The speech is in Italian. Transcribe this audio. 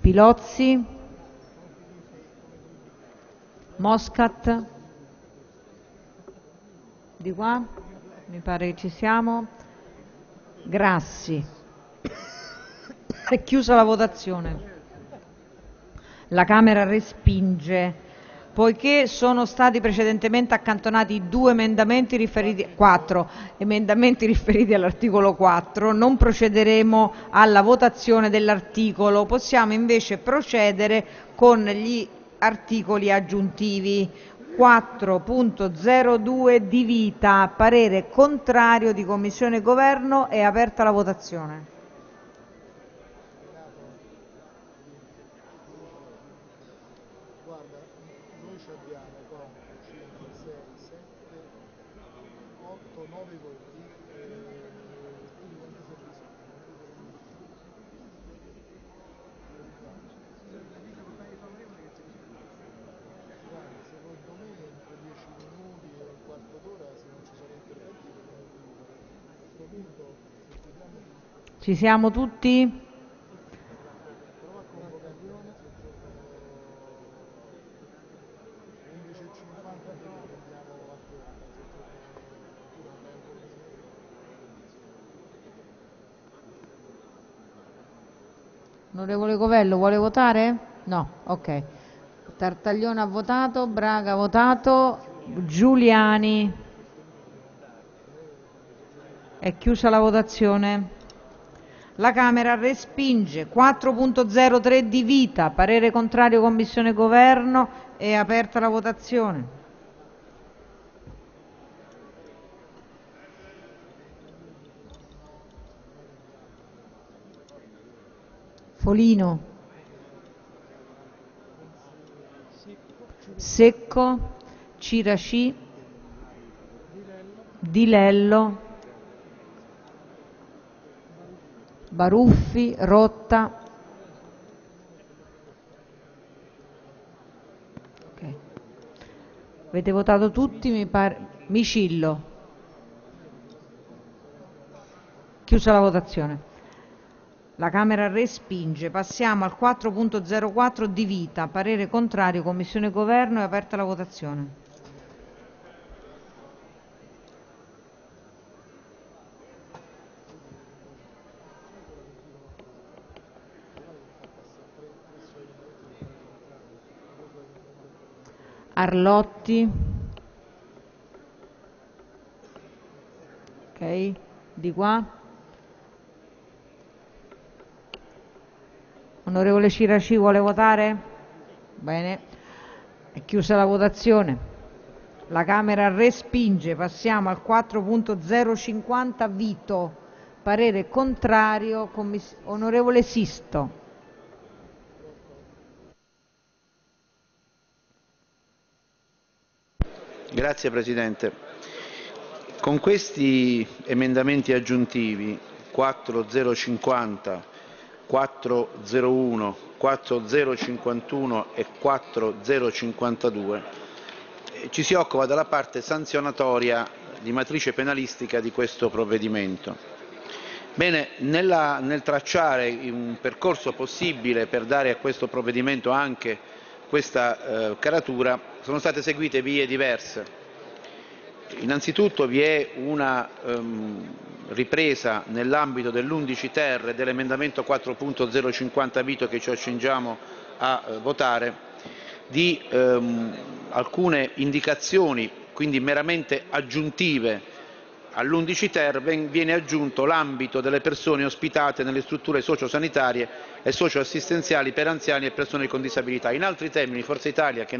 Pilozzi, Moscat, di qua, mi pare che ci siamo, Grassi. È chiusa la votazione. La Camera respinge. Poiché sono stati precedentemente accantonati due emendamenti riferiti, quattro emendamenti riferiti all'articolo 4, non procederemo alla votazione dell'articolo. Possiamo invece procedere con gli articoli aggiuntivi. 4.02 di vita, parere contrario di Commissione e Governo, è aperta la votazione. Noi ci abbiamo qua 5, 6, 7, 8, 9 voti, eh, quindi quanti sono secondo me entro 10 minuti e un quarto d'ora se non ci sono interventi. A questo punto Ci siamo tutti? Onorevole Covello, vuole votare? No, ok. Tartaglione ha votato, Braga ha votato, Giuliani. È chiusa la votazione. La Camera respinge 4.03 di vita, parere contrario Commissione Governo, è aperta la votazione. Folino. Secco, Ciraci, Di Lello, Baruffi, Rotta. Ok. Avete votato tutti, mi pare. Micillo. Chiusa la votazione. La Camera respinge. Passiamo al 4.04 di vita. Parere contrario, Commissione Governo, è aperta la votazione. Arlotti. Ok, di qua. Onorevole Ciraci vuole votare? Bene, è chiusa la votazione. La Camera respinge. Passiamo al 4.050 Vito. Parere contrario. Onorevole Sisto. Grazie Presidente. Con questi emendamenti aggiuntivi 4050, 401, 4051 e 4052 eh, ci si occupa della parte sanzionatoria di matrice penalistica di questo provvedimento. Bene, nella- nel tracciare un percorso possibile per dare a questo provvedimento anche questa eh, caratura sono state seguite vie diverse. Innanzitutto vi è una ehm, ripresa nell'ambito dell'11 ter e dell'emendamento 4.050 Vito che ci accingiamo a eh, votare di ehm, alcune indicazioni, quindi meramente aggiuntive all'11 ter viene aggiunto l'ambito delle persone ospitate nelle strutture sociosanitarie e socioassistenziali per anziani e persone con disabilità. In altri termini Forza Italia, che